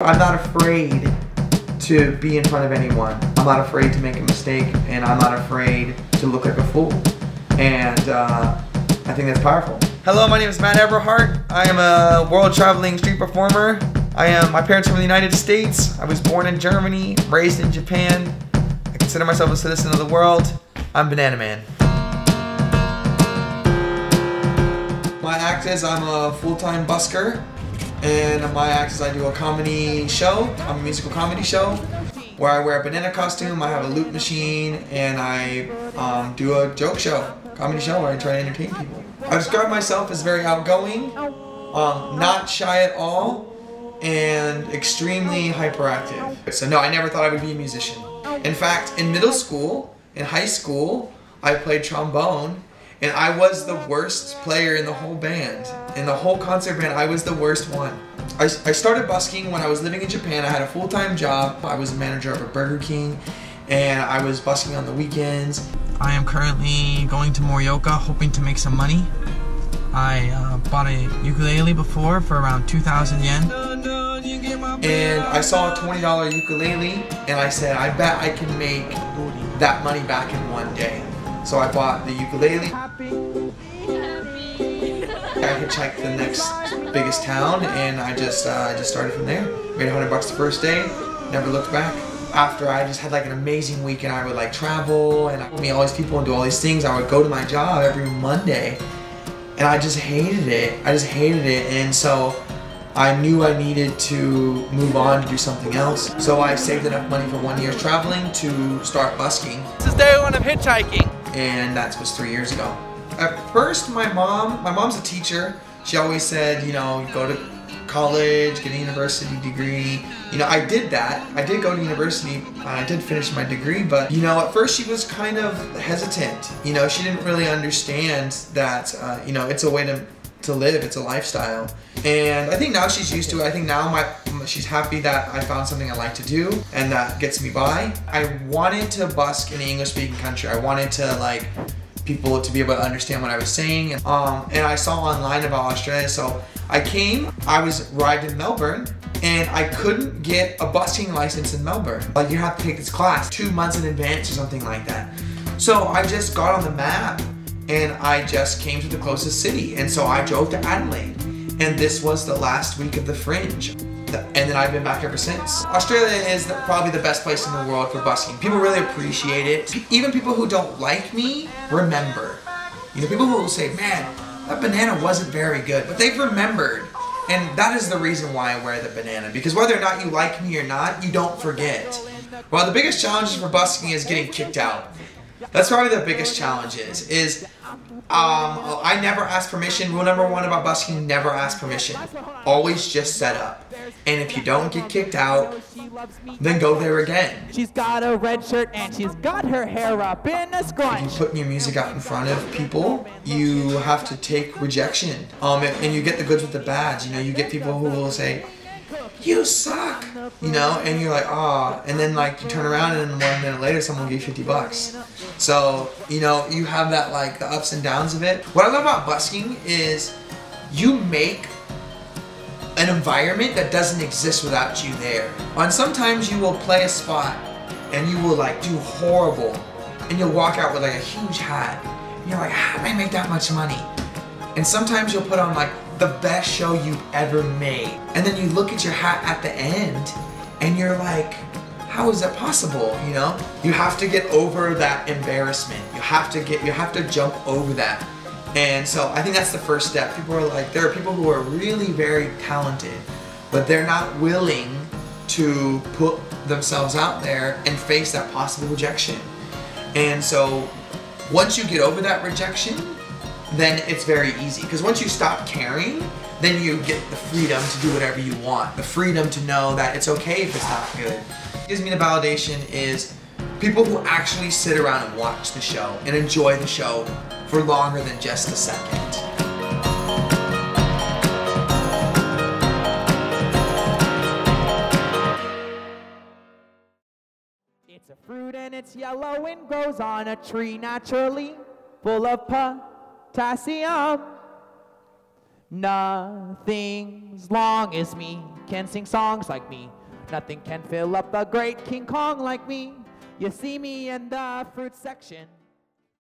I'm not afraid to be in front of anyone. I'm not afraid to make a mistake, and I'm not afraid to look like a fool. And uh, I think that's powerful. Hello, my name is Matt Everhart. I am a world traveling street performer. I am. My parents are from the United States. I was born in Germany, raised in Japan. I consider myself a citizen of the world. I'm Banana Man. My act is I'm a full-time busker, and my act is I do a comedy show. I'm a musical comedy show where I wear a banana costume, I have a loop machine, and I um, do a joke show, comedy show where I try to entertain people. I describe myself as very outgoing, um, not shy at all, and extremely hyperactive. So no, I never thought I would be a musician. In fact, in middle school, in high school, I played trombone and I was the worst player in the whole band. In the whole concert band, I was the worst one. I, I started busking when I was living in Japan. I had a full-time job. I was a manager of a Burger King and I was busking on the weekends. I am currently going to Morioka hoping to make some money. I uh, bought a ukulele before for around 2,000 yen. And I saw a $20 ukulele and I said, I bet I can make that money back in one day. So I bought the ukulele. I hitchhiked to the next biggest town and I just uh, just started from there. Made 100 bucks the first day, never looked back. After I just had like an amazing week and I would like travel and I would meet all these people and do all these things. I would go to my job every Monday and I just hated it. I just hated it and so I knew I needed to move on to do something else. So I saved enough money for one year's traveling to start busking. This is day one of hitchhiking. And that was three years ago. At first, my mom, my mom's a teacher. She always said, you know, go to college, get a university degree. You know, I did that. I did go to university. I did finish my degree, but you know, at first she was kind of hesitant. You know, she didn't really understand that, uh, you know, it's a way to to live. It's a lifestyle. And I think now she's used to it. I think now my she's happy that I found something I like to do and that gets me by. I wanted to busk in an English speaking country. I wanted to like people to be able to understand what I was saying. Um, and I saw online about Australia, so I came, I was arrived in Melbourne, and I couldn't get a busking license in Melbourne. Like you have to take this class two months in advance or something like that. So I just got on the map and I just came to the closest city. And so I drove to Adelaide. And this was the last week of the Fringe. And then I've been back ever since. Australia is the, probably the best place in the world for busking. People really appreciate it. Even people who don't like me remember. You know, people who will say, man, that banana wasn't very good. But they've remembered. And that is the reason why I wear the banana. Because whether or not you like me or not, you don't forget. Well, the biggest challenges for busking is getting kicked out. That's probably the biggest challenge is, is um, I never ask permission. Rule number one about busking, never ask permission. Always just set up. And if you don't get kicked out, then go there again. She's got a red shirt and she's got her hair up in a scrunch. If you put your music out in front of people, you have to take rejection. Um, and you get the goods with the bads. You know, you get people who will say, you suck, you know, and you're like, ah, and then like you turn around and one minute later someone gave you 50 bucks. So, you know, you have that like the ups and downs of it. What I love about busking is you make an environment that doesn't exist without you there. And sometimes you will play a spot and you will like do horrible and you'll walk out with like a huge hat and you're like, how did I make that much money? And sometimes you'll put on like the best show you've ever made. And then you look at your hat at the end and you're like, how is that possible, you know? You have to get over that embarrassment. You have to get, you have to jump over that. And so I think that's the first step. People are like, there are people who are really very talented, but they're not willing to put themselves out there and face that possible rejection. And so once you get over that rejection, then it's very easy. Because once you stop caring, then you get the freedom to do whatever you want. The freedom to know that it's okay if it's not good. What gives me the validation is people who actually sit around and watch the show and enjoy the show for longer than just a second. It's a fruit and it's yellow and grows on a tree naturally, full of potassium. Nothing's long as me can sing songs like me. Nothing can fill up the great King Kong like me. You see me in the fruit section.